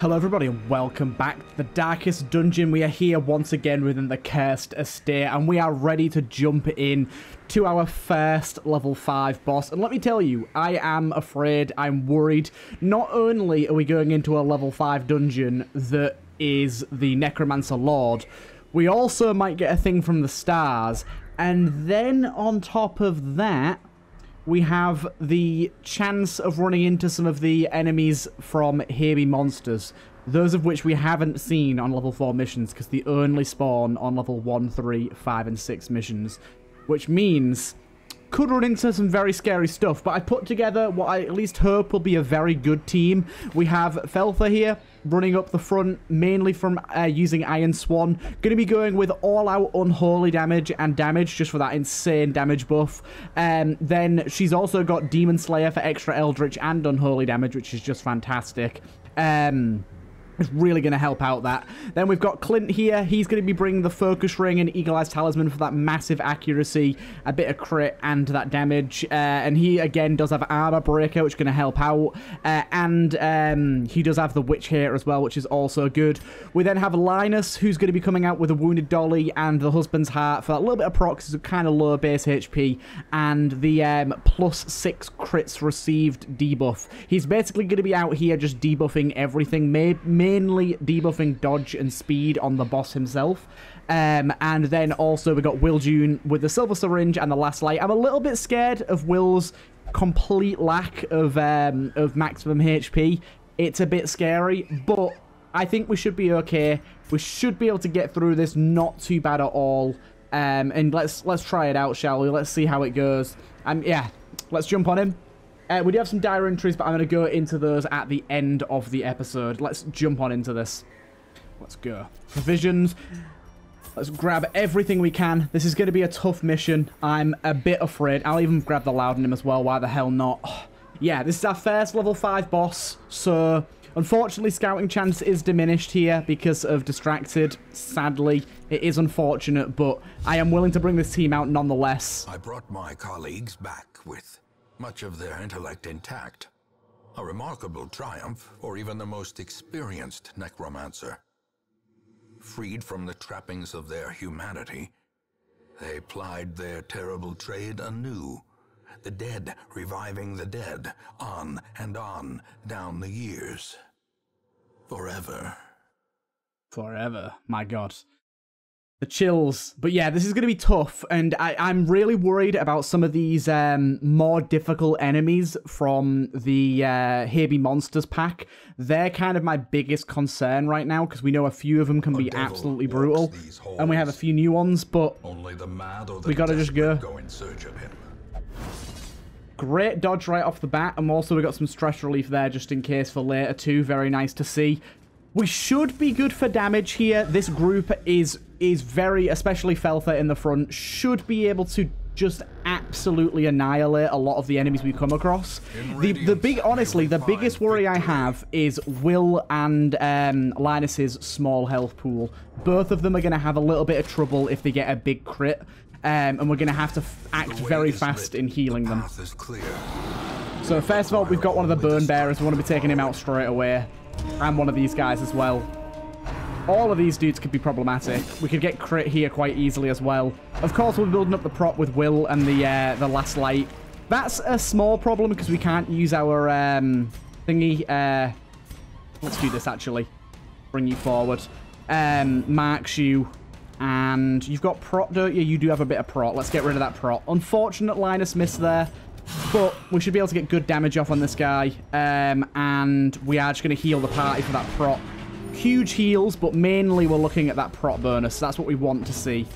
Hello everybody and welcome back to the Darkest Dungeon. We are here once again within the Cursed Estate and we are ready to jump in to our first level 5 boss. And let me tell you, I am afraid, I'm worried. Not only are we going into a level 5 dungeon that is the Necromancer Lord, we also might get a thing from the stars. And then on top of that, we have the chance of running into some of the enemies from Here Monsters. Those of which we haven't seen on level 4 missions because they only spawn on level 1, 3, 5 and 6 missions. Which means could run into some very scary stuff, but I put together what I at least hope will be a very good team. We have Feltha here, running up the front, mainly from uh, using Iron Swan. Going to be going with all out unholy damage and damage, just for that insane damage buff. Um, then she's also got Demon Slayer for extra Eldritch and unholy damage, which is just fantastic. Um... It's really going to help out that. Then we've got Clint here. He's going to be bringing the Focus Ring and Eagle Eyes Talisman for that massive accuracy, a bit of crit, and that damage. Uh, and he, again, does have Armor Breaker, which is going to help out. Uh, and um, he does have the Witch here as well, which is also good. We then have Linus, who's going to be coming out with a Wounded Dolly and the Husband's Heart for that little bit of proc, because it's kind of low base HP. And the um, plus six crits received debuff. He's basically going to be out here just debuffing everything. Maybe mainly debuffing dodge and speed on the boss himself. Um, and then also we got Will June with the Silver Syringe and the Last Light. I'm a little bit scared of Will's complete lack of um, of maximum HP. It's a bit scary, but I think we should be okay. We should be able to get through this not too bad at all. Um, and let's let's try it out, shall we? Let's see how it goes. Um, yeah, let's jump on him. Uh, we do have some dire entries, but I'm going to go into those at the end of the episode. Let's jump on into this. Let's go. Provisions. Let's grab everything we can. This is going to be a tough mission. I'm a bit afraid. I'll even grab the Laudanum as well. Why the hell not? Yeah, this is our first level 5 boss. So, unfortunately, scouting chance is diminished here because of Distracted. Sadly, it is unfortunate, but I am willing to bring this team out nonetheless. I brought my colleagues back with much of their intellect intact. A remarkable triumph for even the most experienced necromancer. Freed from the trappings of their humanity, they plied their terrible trade anew, the dead reviving the dead, on and on down the years. Forever. Forever. My god the chills. But yeah, this is going to be tough, and I, am really worried about some of these um, more difficult enemies from the uh, Here Be Monsters pack. They're kind of my biggest concern right now, because we know a few of them can a be absolutely brutal, and we have a few new ones, but we got to just go. go in search of him. Great dodge right off the bat, and also we got some stress relief there just in case for later too. Very nice to see. We should be good for damage here. This group is is very, especially Feltha in the front, should be able to just absolutely annihilate a lot of the enemies we come across. The the big, honestly, the biggest worry I have is Will and um, Linus's small health pool. Both of them are going to have a little bit of trouble if they get a big crit, um, and we're going to have to act very fast in healing them. So first of all, we've got one of the burn Bearers. We want to be taking him out straight away, and one of these guys as well. All of these dudes could be problematic. We could get crit here quite easily as well. Of course, we're building up the prot with Will and the uh, the last light. That's a small problem because we can't use our um, thingy. Uh, let's do this, actually. Bring you forward. Um, marks you. And you've got prot, don't you? You do have a bit of prot. Let's get rid of that prot. Unfortunate Linus missed there. But we should be able to get good damage off on this guy. Um, and we are just going to heal the party for that prot. huge heals, but mainly we're looking at that prot bonus. That's what we want to see.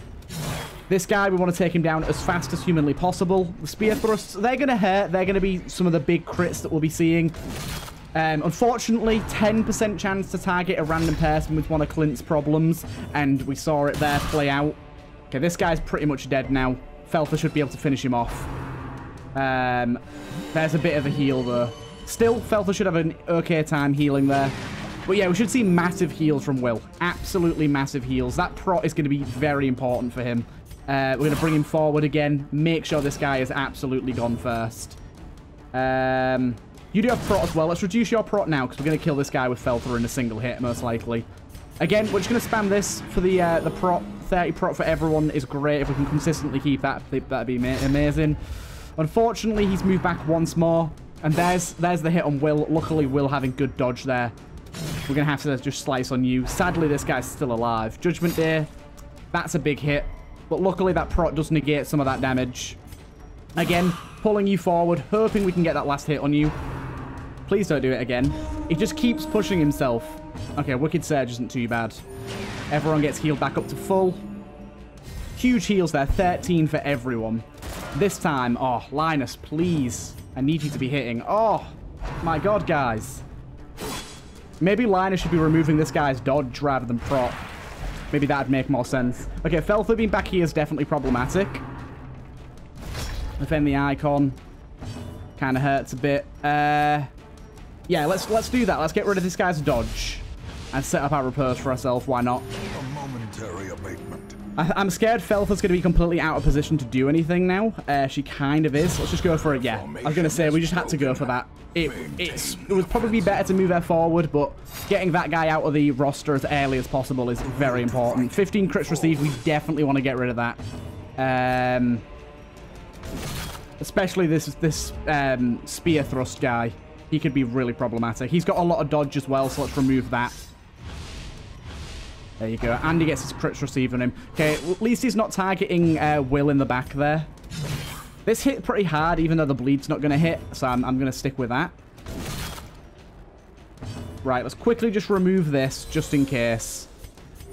This guy, we want to take him down as fast as humanly possible. The spear thrusts, they're going to hurt. They're going to be some of the big crits that we'll be seeing. Um, unfortunately, 10% chance to target a random person with one of Clint's problems, and we saw it there play out. Okay, this guy's pretty much dead now. Feltha should be able to finish him off. Um, there's a bit of a heal, though. Still, Feltha should have an okay time healing there. But yeah, we should see massive heals from Will. Absolutely massive heals. That prot is going to be very important for him. Uh, we're going to bring him forward again. Make sure this guy is absolutely gone first. Um, You do have prot as well. Let's reduce your prot now because we're going to kill this guy with Felther in a single hit, most likely. Again, we're just going to spam this for the uh, the prot. 30 prot for everyone is great. If we can consistently keep that, that'd be amazing. Unfortunately, he's moved back once more. And there's there's the hit on Will. Luckily, Will having good dodge there. We're going to have to just slice on you. Sadly, this guy's still alive. Judgment Day, that's a big hit. But luckily, that prot does negate some of that damage. Again, pulling you forward, hoping we can get that last hit on you. Please don't do it again. He just keeps pushing himself. Okay, Wicked Surge isn't too bad. Everyone gets healed back up to full. Huge heals there, 13 for everyone. This time, oh, Linus, please. I need you to be hitting. Oh, my god, guys. Maybe Linus should be removing this guy's dodge rather than prot. Maybe that'd make more sense. Okay, Felther being back here is definitely problematic. Defend the icon. Kind of hurts a bit. Uh, yeah, let's let's do that. Let's get rid of this guy's dodge and set up our repairs for ourselves. Why not? I am scared Felther's going to be completely out of position to do anything now. Uh, she kind of is. Let's just go for it. Yeah, I was going to say, we just had to go for that. It, it's, it would probably better to move her forward, but getting that guy out of the roster as early as possible is very important. 15 crits received. We definitely want to get rid of that. Um, especially this this um, spear thrust guy. He could be really problematic. He's got a lot of dodge as well, so let's remove that. There you go. And he gets his crits received on him. Okay, at least he's not targeting uh, Will in the back there. This hit pretty hard, even though the bleed's not going to hit. So I'm, I'm going to stick with that. Right, let's quickly just remove this, just in case.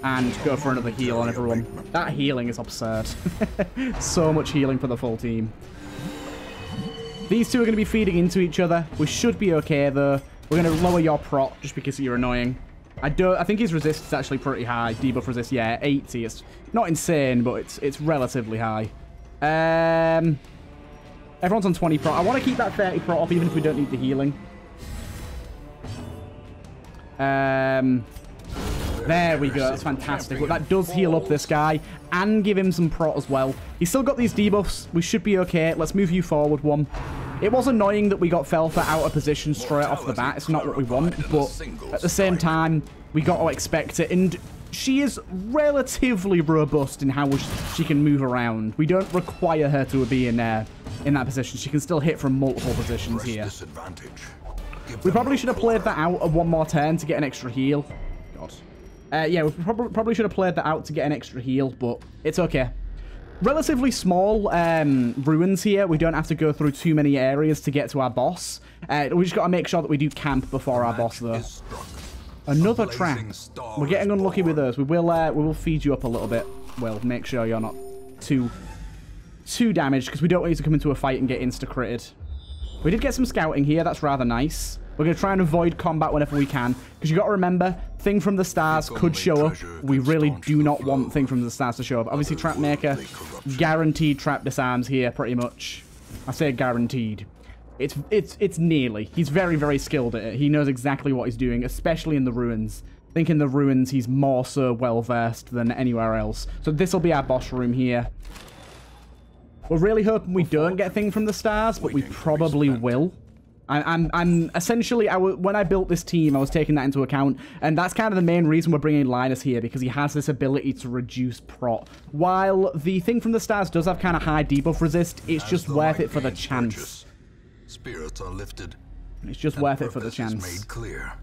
And go for another heal on everyone. That healing is absurd. so much healing for the full team. These two are going to be feeding into each other. We should be okay, though. We're going to lower your prot just because you're annoying. I don't. I think his resist is actually pretty high. Debuff resist, yeah, 80. It's not insane, but it's it's relatively high. Um, everyone's on 20 prot. I want to keep that 30 prot off, even if we don't need the healing. Um, there we go. That's fantastic. Well, that does heal up this guy and give him some prot as well. He's still got these debuffs. We should be okay. Let's move you forward one. It was annoying that we got Felther out of position straight off the bat. It's not what we want, but at the same time, we got to expect it. And she is relatively robust in how she can move around. We don't require her to be in there in that position. She can still hit from multiple positions here. We probably should have played that out of one more turn to get an extra heal. God. Uh, yeah, we probably should have played that out to get an extra heal, but it's okay relatively small um, ruins here. We don't have to go through too many areas to get to our boss. Uh, we just got to make sure that we do camp before our boss, though. Another trap. We're getting unlucky with those. We will uh, we will feed you up a little bit. Well, make sure you're not too too damaged because we don't want you to come into a fight and get insta-critted. We did get some scouting here. That's rather nice. We're going to try and avoid combat whenever we can. Because you got to remember, Thing from the Stars could show up. We really do not want Thing from the Stars to show up. Obviously, Trap Maker, guaranteed trap disarms here, pretty much. I say guaranteed. It's it's it's nearly. He's very, very skilled at it. He knows exactly what he's doing, especially in the ruins. I think in the ruins, he's more so well-versed than anywhere else. So this will be our boss room here. We're really hoping we don't get Thing from the Stars, but we probably will. I, I'm, I'm essentially, I w when I built this team, I was taking that into account, and that's kind of the main reason we're bringing Linus here, because he has this ability to reduce prot. While the thing from the stars does have kind of high debuff resist, it's As just worth it for the chance. Purchase, spirits are lifted. It's just worth it for the chance. Made clear.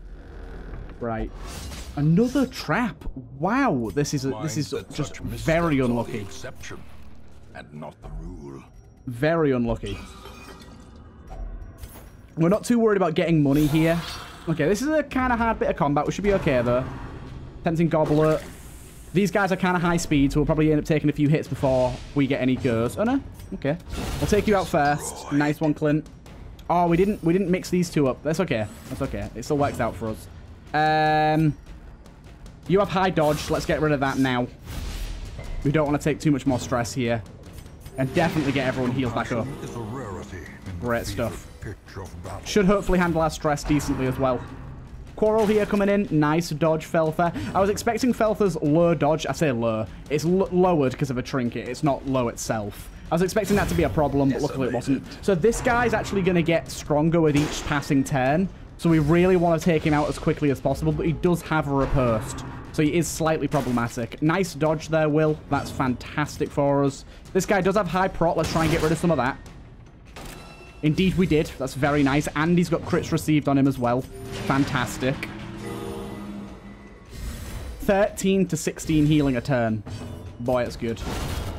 Right. Another trap. Wow, this is a, this is just very unlucky. Exception and not the rule. Very unlucky. We're not too worried about getting money here. Okay, this is a kind of hard bit of combat. We should be okay, though. Tempting Goblet. These guys are kind of high speed, so we'll probably end up taking a few hits before we get any goes. Oh, no. Okay. We'll take you out first. Nice one, Clint. Oh, we didn't we didn't mix these two up. That's okay. That's okay. It still works out for us. Um, You have high dodge. Let's get rid of that now. We don't want to take too much more stress here. And definitely get everyone healed back up. Great stuff. Should hopefully handle our stress decently as well. Quarrel here coming in. Nice dodge, Felther. I was expecting Felther's low dodge. I say low. It's lowered because of a trinket. It's not low itself. I was expecting that to be a problem, but luckily it wasn't. So this guy's actually going to get stronger with each passing turn. So we really want to take him out as quickly as possible, but he does have a riposte. So he is slightly problematic. Nice dodge there, Will. That's fantastic for us. This guy does have high prot. Let's try and get rid of some of that. Indeed, we did. That's very nice. And he's got crits received on him as well. Fantastic. 13 to 16 healing a turn. Boy, it's good.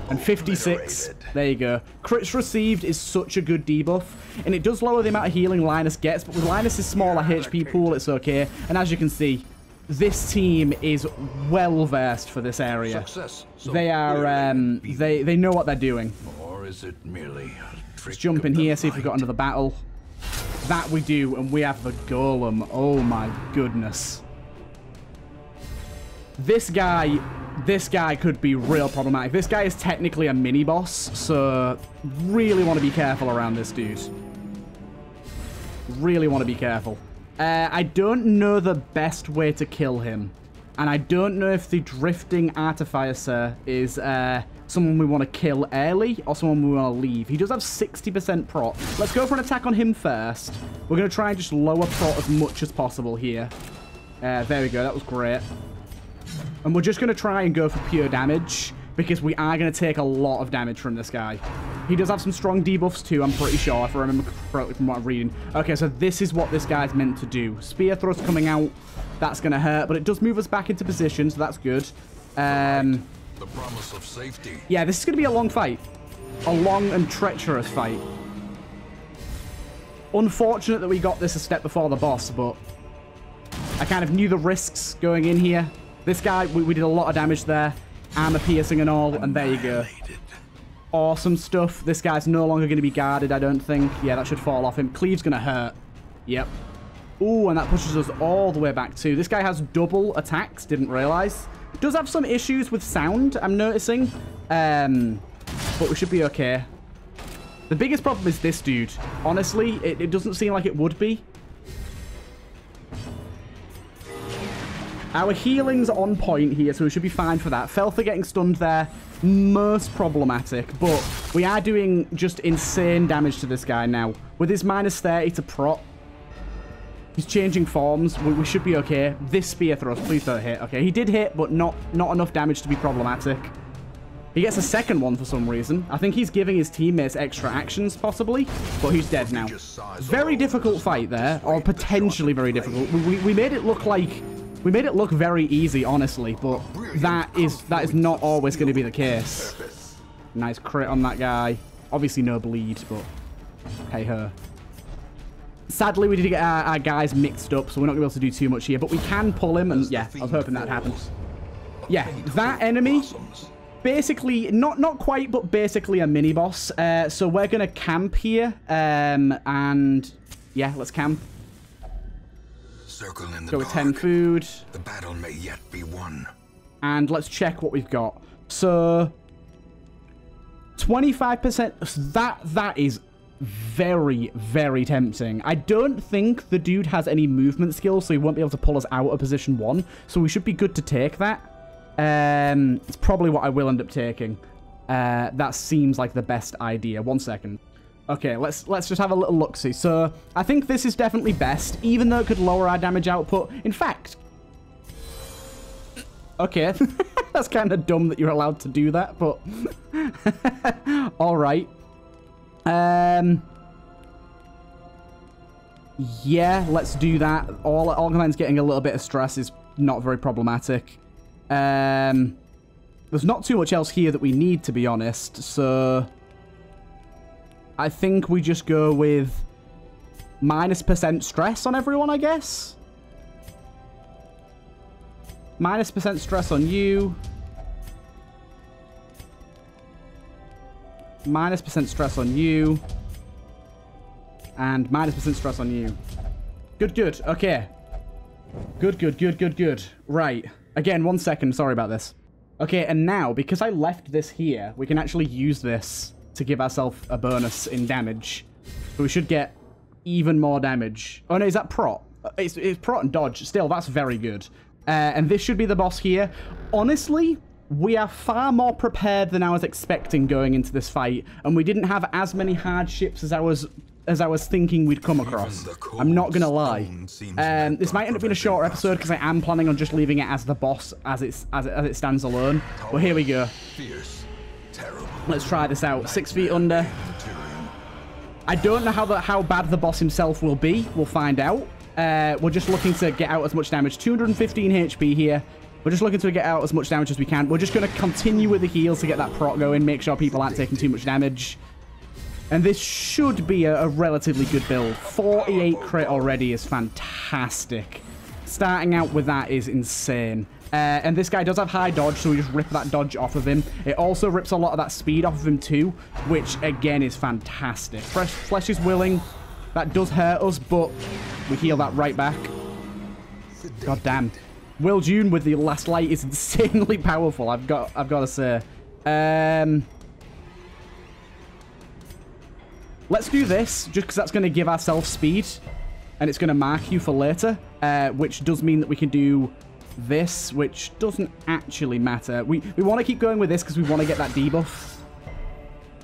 And 56. There you go. Crits received is such a good debuff. And it does lower the amount of healing Linus gets. But with Linus' smaller HP pool, it's okay. And as you can see, this team is well versed for this area. They are, um, they, they know what they're doing. Or is it merely Let's jump in here, see if we've got another battle. That we do, and we have the Golem. Oh my goodness. This guy, this guy could be real problematic. This guy is technically a mini-boss, so really want to be careful around this dude. Really want to be careful. Uh, I don't know the best way to kill him. And I don't know if the Drifting Artificer is uh, someone we want to kill early or someone we want to leave. He does have 60% prot. Let's go for an attack on him first. We're going to try and just lower prot as much as possible here. Uh, there we go. That was great. And we're just going to try and go for pure damage because we are going to take a lot of damage from this guy. He does have some strong debuffs too, I'm pretty sure, if I remember correctly from what I'm reading. Okay, so this is what this guy's meant to do. Spear thrust coming out, that's going to hurt, but it does move us back into position, so that's good. Um, the promise of safety. Yeah, this is going to be a long fight. A long and treacherous fight. Unfortunate that we got this a step before the boss, but I kind of knew the risks going in here. This guy, we, we did a lot of damage there. Armor piercing and all, and there you go. Awesome stuff. This guy's no longer going to be guarded, I don't think. Yeah, that should fall off him. Cleave's going to hurt. Yep. Ooh, and that pushes us all the way back too. This guy has double attacks, didn't realize. Does have some issues with sound, I'm noticing. Um, but we should be okay. The biggest problem is this dude. Honestly, it, it doesn't seem like it would be. Our healing's on point here, so we should be fine for that. Felther getting stunned there, most problematic, but we are doing just insane damage to this guy now. With his minus 30 to prot, He's changing forms. We, we, should be okay. This spear thrust, please don't hit. Okay, he did hit, but not, not enough damage to be problematic. He gets a second one for some reason. I think he's giving his teammates extra actions, possibly, but he's dead now. Very difficult fight there, or potentially very difficult. We, we, we made it look like... We made it look very easy, honestly, but that is that is not always going to be the case. Nice crit on that guy. Obviously no bleed, but hey her. Sadly, we did get our, our, guys mixed up, so we're not going to be able to do too much here. But we can pull him, and yeah, I was hoping that happens. Yeah, that enemy, basically, not not quite, but basically a mini-boss. Uh, so we're going to camp here, um, and yeah, let's camp. Circle in the Go with 10 food. The battle may yet be won. And let's check what we've got. So, 25%, that that is very, very tempting. I don't think the dude has any movement skills, so he won't be able to pull us out of position one. So we should be good to take that. Um, it's probably what I will end up taking. Uh, that seems like the best idea. One second. Okay, let's let's just have a little look-see. So, I think this is definitely best, even though it could lower our damage output. In fact... Okay, that's kind of dumb that you're allowed to do that, but... Alright. Um, yeah, let's do that. All Alkalin's getting a little bit of stress is not very problematic. Um, there's not too much else here that we need, to be honest. So, I think we just go with minus percent stress on everyone, I guess. Minus percent stress on you. Minus percent stress on you. And minus percent stress on you. Good, good. Okay. Good, good, good, good, good. Right. Again, one second. Sorry about this. Okay, and now, because I left this here, we can actually use this to give ourselves a bonus in damage. So we should get even more damage. Oh, no, is that prot? It's, it's prot and dodge. Still, that's very good. Uh, and this should be the boss here. Honestly, we are far more prepared than I was expecting going into this fight, and we didn't have as many hardships as I was as I was thinking we'd come across. I'm not gonna lie. Um, this might end up being a shorter episode because I am planning on just leaving it as the boss as it's as it, as it stands alone. But here we go. Let's try this out. Six feet under. I don't know how the how bad the boss himself will be. We'll find out. Uh, we're just looking to get out as much damage. 215 HP here. We're just looking to get out as much damage as we can. We're just going to continue with the heals to get that proc going, make sure people aren't taking too much damage. And this should be a, a relatively good build. 48 crit already is fantastic. Starting out with that is insane. Uh, and this guy does have high dodge, so we just rip that dodge off of him. It also rips a lot of that speed off of him too, which again is fantastic. Fresh Flesh is willing. That does hurt us, but we heal that right back. God damn. Will June with the last light is insanely powerful, I've got I've got to say. Um, let's do this, just because that's going to give ourselves speed. And it's going to mark you for later, uh, which does mean that we can do this, which doesn't actually matter. We, we want to keep going with this because we want to get that debuff.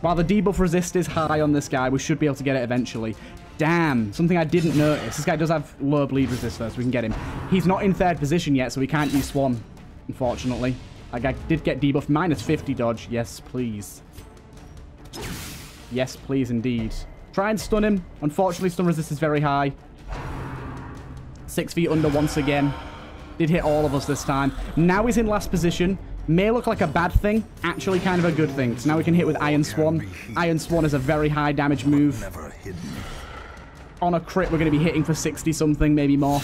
While the debuff resist is high on this guy, we should be able to get it eventually. Damn, something I didn't notice. This guy does have low bleed resist though, so we can get him. He's not in third position yet, so we can't use Swan, unfortunately. Like, I did get debuff. Minus 50 dodge. Yes, please. Yes, please, indeed. Try and stun him. Unfortunately, stun resist is very high. Six feet under once again. Did hit all of us this time. Now he's in last position. May look like a bad thing, actually kind of a good thing. So now we can hit with Iron Swan. Iron Swan is a very high damage move on a crit, we're going to be hitting for 60-something, maybe more.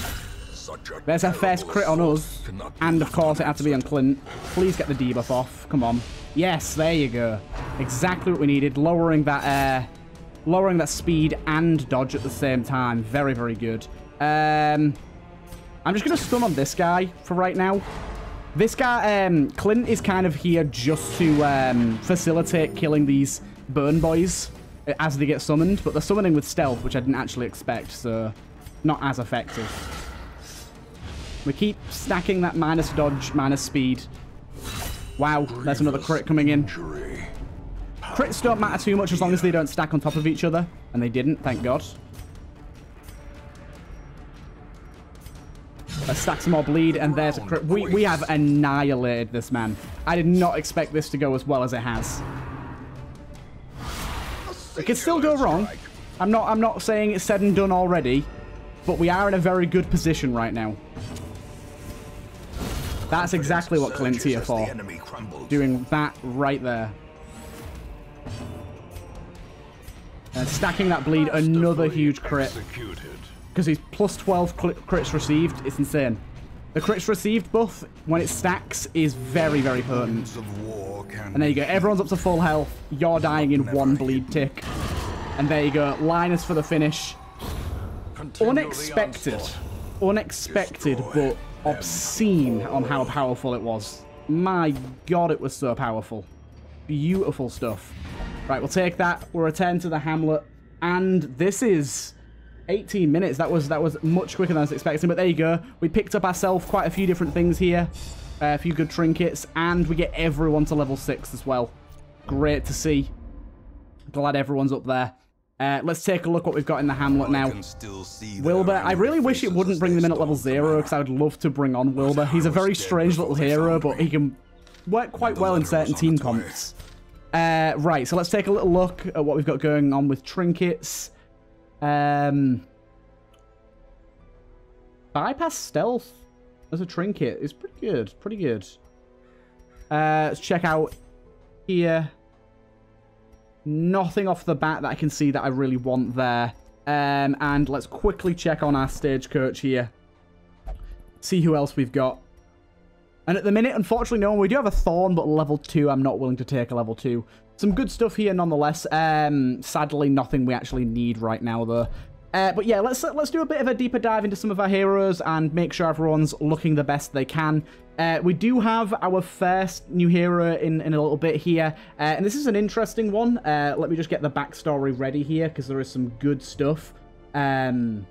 There's a first crit on us. And, of course, it had to be on Clint. Please get the debuff off. Come on. Yes, there you go. Exactly what we needed. Lowering that uh, lowering that speed and dodge at the same time. Very, very good. Um, I'm just going to stun on this guy for right now. This guy, um, Clint is kind of here just to um, facilitate killing these burn boys as they get summoned, but they're summoning with stealth, which I didn't actually expect, so not as effective. We keep stacking that minus dodge, minus speed. Wow, there's another crit coming in. Crits don't matter too much as long as they don't stack on top of each other, and they didn't, thank God. Let's stack some more bleed, and there's a crit. We, we have annihilated this man. I did not expect this to go as well as it has. It can still go wrong. I'm not I'm not saying it's said and done already, but we are in a very good position right now. That's exactly what Clint's here for. Doing that right there. And stacking that bleed, another huge crit. Because he's plus 12 crits received. It's insane. The crits received buff, when it stacks, is very, very potent. And there you go. Everyone's up to full health. You're dying in one bleed tick. And there you go. Linus for the finish. Unexpected. Unexpected, but obscene on how powerful it was. My god, it was so powerful. Beautiful stuff. Right, we'll take that. We'll return to the Hamlet. And this is 18 minutes. That was that was much quicker than I was expecting. But there you go. We picked up ourselves quite a few different things here. Uh, a few good trinkets. And we get everyone to level 6 as well. Great to see. Glad everyone's up there. Uh, let's take a look what we've got in the Hamlet now. Wilbur, I really wish it wouldn't bring them in at level 0 because I would love to bring on Wilbur. He's a very strange little hero, but he can work quite well in certain team comps. Uh, right, so let's take a little look at what we've got going on with trinkets. Um, bypass stealth as a trinket is pretty good. Pretty good. Uh, let's check out here. Nothing off the bat that I can see that I really want there. Um, and let's quickly check on our stagecoach here. See who else we've got. And at the minute, unfortunately, no. one. We do have a Thorn, but level 2, I'm not willing to take a level 2. Some good stuff here nonetheless. Um, sadly, nothing we actually need right now, though. Uh, but yeah, let's let's do a bit of a deeper dive into some of our heroes and make sure everyone's looking the best they can. Uh, we do have our first new hero in, in a little bit here, uh, and this is an interesting one. Uh, let me just get the backstory ready here because there is some good stuff. Um,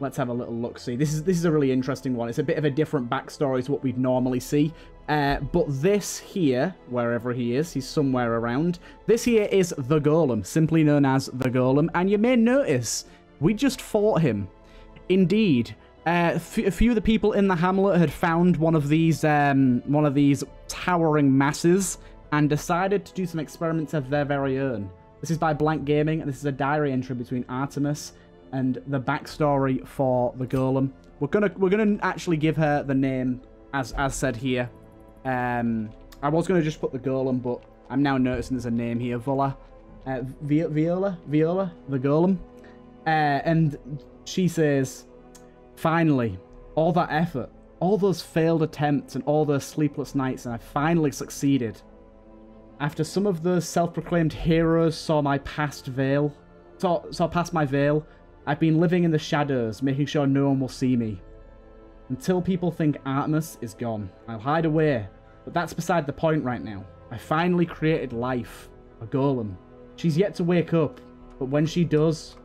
let's have a little look. See, this is this is a really interesting one. It's a bit of a different backstory to what we'd normally see. Uh, but this here, wherever he is, he's somewhere around. This here is the Golem, simply known as the Golem. And you may notice, we just fought him. Indeed, uh, a few of the people in the hamlet had found one of these, um, one of these towering masses and decided to do some experiments of their very own. This is by Blank Gaming, and this is a diary entry between Artemis and the backstory for the Golem. We're gonna we're gonna actually give her the name as as said here. Um, I was gonna just put the Golem, but I'm now noticing there's a name here, Vola, uh, Viola, Viola, the Golem, uh, and she says, finally, all that effort, all those failed attempts, and all those sleepless nights, and I finally succeeded. After some of those self-proclaimed heroes saw my past veil, saw, saw past my veil, I've been living in the shadows, making sure no one will see me. Until people think Artemis is gone. I'll hide away, but that's beside the point right now. I finally created life, a golem. She's yet to wake up, but when she does,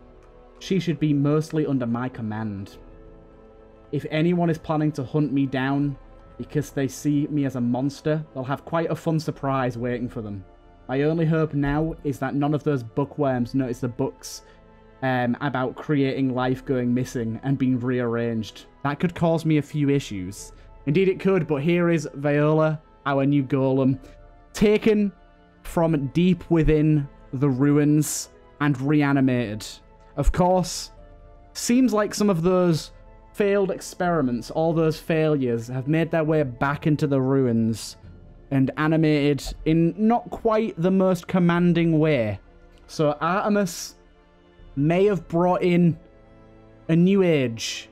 she should be mostly under my command. If anyone is planning to hunt me down because they see me as a monster, they'll have quite a fun surprise waiting for them. My only hope now is that none of those bookworms notice the books um, about creating life going missing and being rearranged. That could cause me a few issues. Indeed it could, but here is Viola, our new golem, taken from deep within the ruins and reanimated. Of course, seems like some of those failed experiments, all those failures, have made their way back into the ruins and animated in not quite the most commanding way. So Artemis may have brought in a new age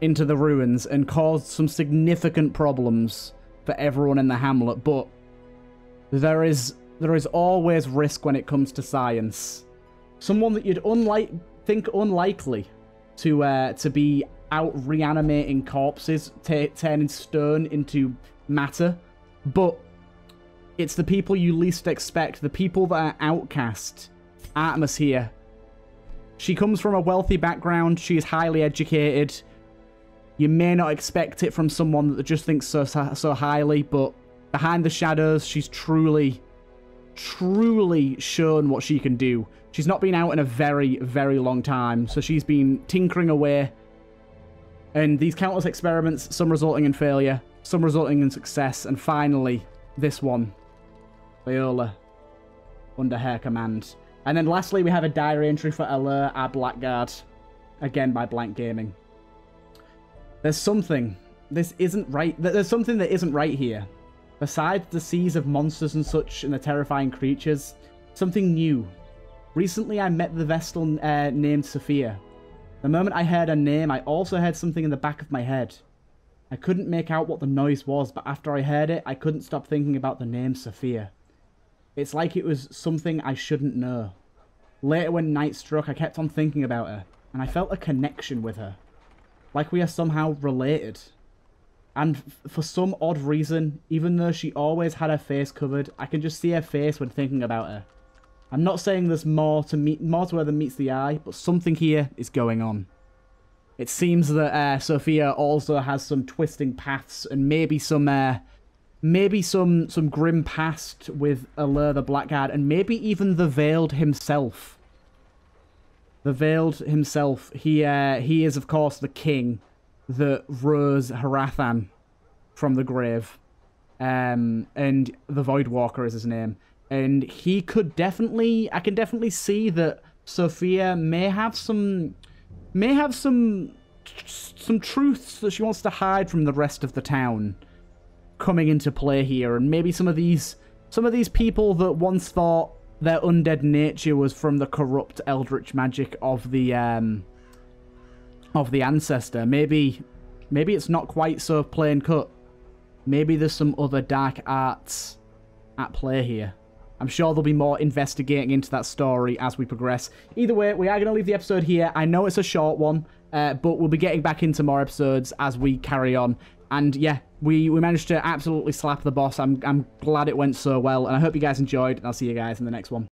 into the ruins and caused some significant problems for everyone in the hamlet, but there is there is always risk when it comes to science. Someone that you'd unlike think unlikely to uh, to be out reanimating corpses, turning stone into matter, but it's the people you least expect, the people that are outcast. Artemis here she comes from a wealthy background. She is highly educated. You may not expect it from someone that just thinks so, so highly, but behind the shadows, she's truly, truly shown what she can do. She's not been out in a very, very long time, so she's been tinkering away. And these countless experiments, some resulting in failure, some resulting in success, and finally, this one, Viola, under her command. And then lastly, we have a diary entry for Allure, our Blackguard. Again by Blank Gaming. There's something. This isn't right. There's something that isn't right here. Besides the seas of monsters and such and the terrifying creatures, something new. Recently, I met the Vestal uh, named Sophia. The moment I heard her name, I also heard something in the back of my head. I couldn't make out what the noise was, but after I heard it, I couldn't stop thinking about the name Sophia. It's like it was something I shouldn't know. Later when night struck, I kept on thinking about her, and I felt a connection with her. Like we are somehow related. And for some odd reason, even though she always had her face covered, I can just see her face when thinking about her. I'm not saying there's more to meet, more to her than meets the eye, but something here is going on. It seems that uh, Sophia also has some twisting paths and maybe some uh, maybe some some grim past with Allure the Blackguard, and maybe even the Veiled himself. The Veiled himself. He uh, he is of course the king that rose Harathan from the grave, um, and the Voidwalker is his name. And he could definitely, I can definitely see that Sophia may have some, may have some, some truths that she wants to hide from the rest of the town coming into play here, and maybe some of these some of these people that once thought their undead nature was from the corrupt eldritch magic of the um, of the ancestor. Maybe maybe it's not quite so plain cut. Maybe there's some other dark arts at play here. I'm sure there'll be more investigating into that story as we progress. Either way, we are going to leave the episode here. I know it's a short one, uh, but we'll be getting back into more episodes as we carry on. And yeah, we, we managed to absolutely slap the boss. I'm, I'm glad it went so well, and I hope you guys enjoyed, and I'll see you guys in the next one.